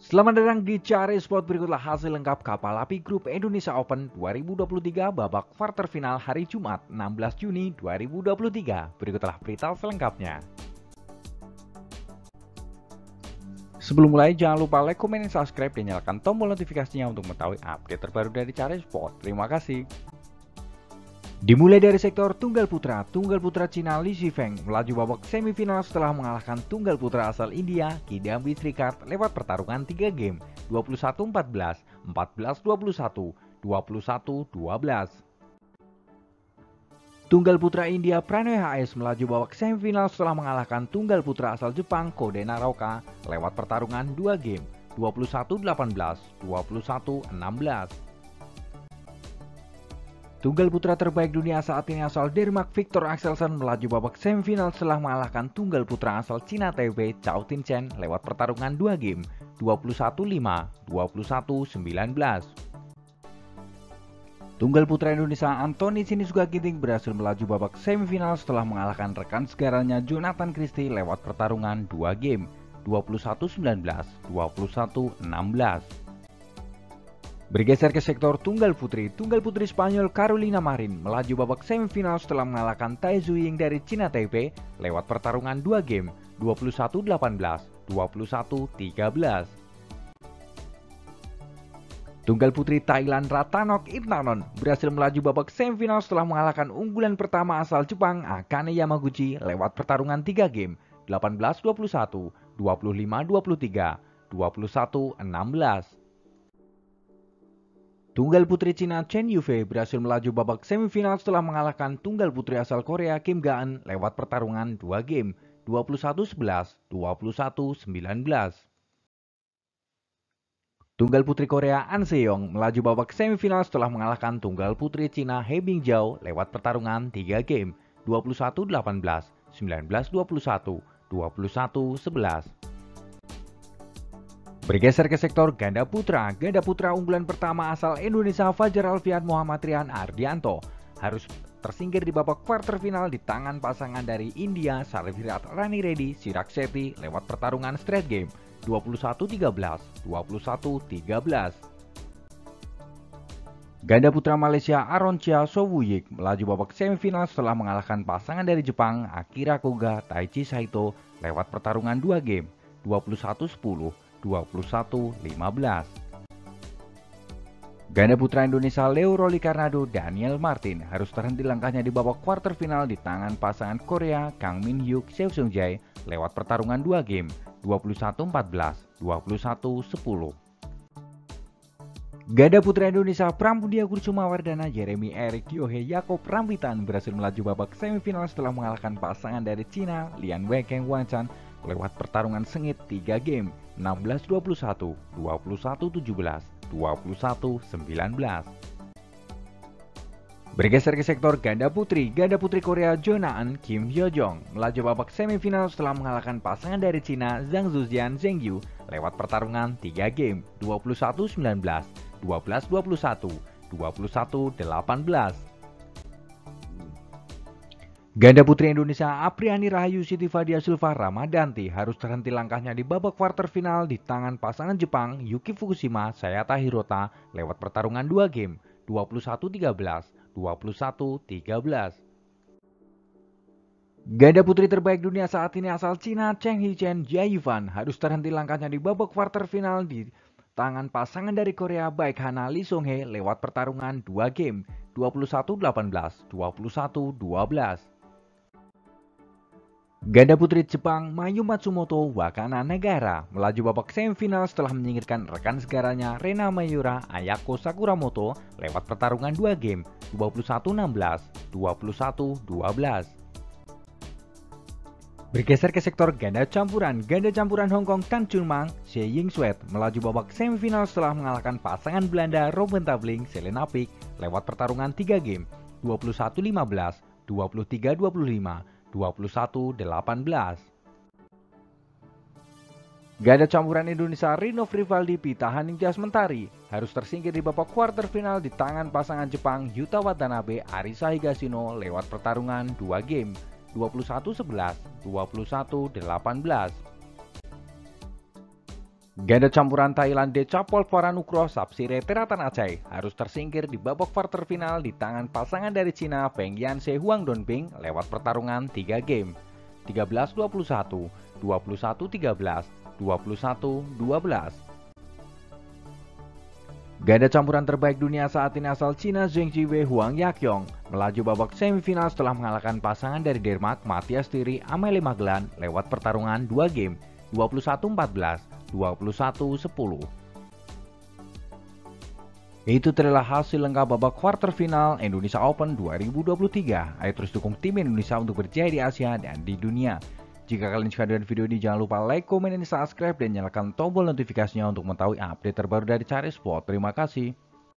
Selamat datang di Cari Sport berikutlah hasil lengkap kapal api grup Indonesia Open 2023 babak quarter final hari Jumat 16 Juni 2023. Berikutlah berita selengkapnya. Sebelum mulai jangan lupa like, komen, dan subscribe dan nyalakan tombol notifikasinya untuk mengetahui update terbaru dari Cari Sport. Terima kasih. Dimulai dari sektor tunggal putra, tunggal putra Cina Li Shifeng melaju babak semifinal setelah mengalahkan tunggal putra asal India Kidambi Srikart lewat pertarungan 3 game 21-14, 14-21, 21-12. Tunggal putra India Pranoy HS melaju babak semifinal setelah mengalahkan tunggal putra asal Jepang Kode Naroka lewat pertarungan 2 game 21-18, 21-16. Tunggal putra terbaik dunia saat ini asal Denmark Victor Axelsen melaju babak semifinal setelah mengalahkan tunggal putra asal Cina Taipei Chao Tin Chen lewat pertarungan 2 game 21-5, 21-19. Tunggal putra Indonesia Anthony Sinisuka Ginting berhasil melaju babak semifinal setelah mengalahkan rekan segaranya Jonathan Christie lewat pertarungan 2 game 21-19, 21-16. Bergeser ke sektor tunggal putri, tunggal putri Spanyol Carolina Marin melaju babak semifinal setelah mengalahkan Tai Zuying dari Cina Taipei lewat pertarungan 2 game 21-18, 21-13. Tunggal putri Thailand Ratanok Intanon berhasil melaju babak semifinal setelah mengalahkan unggulan pertama asal Jepang Akane Yamaguchi lewat pertarungan 3 game 18-21, 25-23, 21-16. Tunggal putri Cina Chen Yufei berhasil melaju babak semifinal setelah mengalahkan tunggal putri asal Korea Kim Gaan lewat pertarungan 2 game 21-11, 21-19. Tunggal putri Korea An Seong melaju babak semifinal setelah mengalahkan tunggal putri Cina He Bingjao lewat pertarungan 3 game 21-18, 19-21, 21-11. Bergeser ke sektor ganda putra, ganda putra unggulan pertama asal Indonesia Fajar Alfian Muhammad Rian Ardianto harus tersingkir di babak quarter final di tangan pasangan dari India Sarvirat Rani Reddy Sirak Seti lewat pertarungan straight game 21-13, 21-13. Ganda putra Malaysia Aroncia Sowuyik melaju babak semifinal setelah mengalahkan pasangan dari Jepang Akira Koga Taichi Saito lewat pertarungan 2 game 21-10, 21-15. Ganda putra Indonesia Leo Roli Karnado Daniel Martin harus terhenti langkahnya di babak quarter final di tangan pasangan Korea Kang Min Hyuk Seo Seung Jae lewat pertarungan 2 game 21-14, 21-10. Ganda putra Indonesia Prambudia Kursuma Wardana Jeremy Eric Yohe Yakob Rambitan berhasil melaju babak semifinal setelah mengalahkan pasangan dari Cina Lian Weikeng Wanchan lewat pertarungan sengit 3 game 16-21, 21-17, 21-19. Bergeser ke sektor ganda putri, ganda putri Korea Jonaan Kim Hyo Jong melaju babak semifinal setelah mengalahkan pasangan dari Cina Zhang Zuzian Zheng Yu lewat pertarungan 3 game 21-19, 12-21, 21-18. Ganda putri Indonesia Apriani Rahayu Siti Fadia Silva Ramadanti harus terhenti langkahnya di babak quarter final di tangan pasangan Jepang Yuki Fukushima Sayata Hirota lewat pertarungan 2 game 21-13, 21-13. Ganda putri terbaik dunia saat ini asal Cina Cheng Hichen Jiayuan harus terhenti langkahnya di babak quarter final di tangan pasangan dari Korea baik Hana Lee Song Hye lewat pertarungan 2 game 21-18, 21-12. Ganda putri Jepang Mayu Matsumoto Wakana Negara melaju babak semifinal setelah menyingkirkan rekan segaranya Rena Mayura Ayako Sakuramoto lewat pertarungan 2 game 21-16, 21-12. Bergeser ke sektor ganda campuran, ganda campuran Hong Kong Tan Chun Mang, Xie Ying Sweat melaju babak semifinal setelah mengalahkan pasangan Belanda Robin Tabling, Selena Pick lewat pertarungan 3 game 21-15, 23-25, 21-18. Gada campuran Indonesia Rino Frivaldi Pita Haningtyas Mentari harus tersingkir di babak quarter final di tangan pasangan Jepang Yuta Watanabe Arisa Higashino lewat pertarungan 2 game 21-11, 21-18. Ganda campuran Thailand Decapol Paranukro Sapsire Teratan Aceh harus tersingkir di babak quarter final di tangan pasangan dari Cina Feng Yanse Huang Donping lewat pertarungan 3 game 13-21, 21-13, 21-12. Ganda campuran terbaik dunia saat ini asal Cina Zheng Jiwei Huang Yakyong melaju babak semifinal setelah mengalahkan pasangan dari Denmark Matthias Tiri Amelie Magellan lewat pertarungan 2 game 21-14, 21-10. Itu adalah hasil lengkap babak quarter final Indonesia Open 2023. Ayo terus dukung tim Indonesia untuk berjaya di Asia dan di dunia. Jika kalian suka dengan video ini, jangan lupa like, komen, dan subscribe, dan nyalakan tombol notifikasinya untuk mengetahui update terbaru dari Cari Sport. Terima kasih.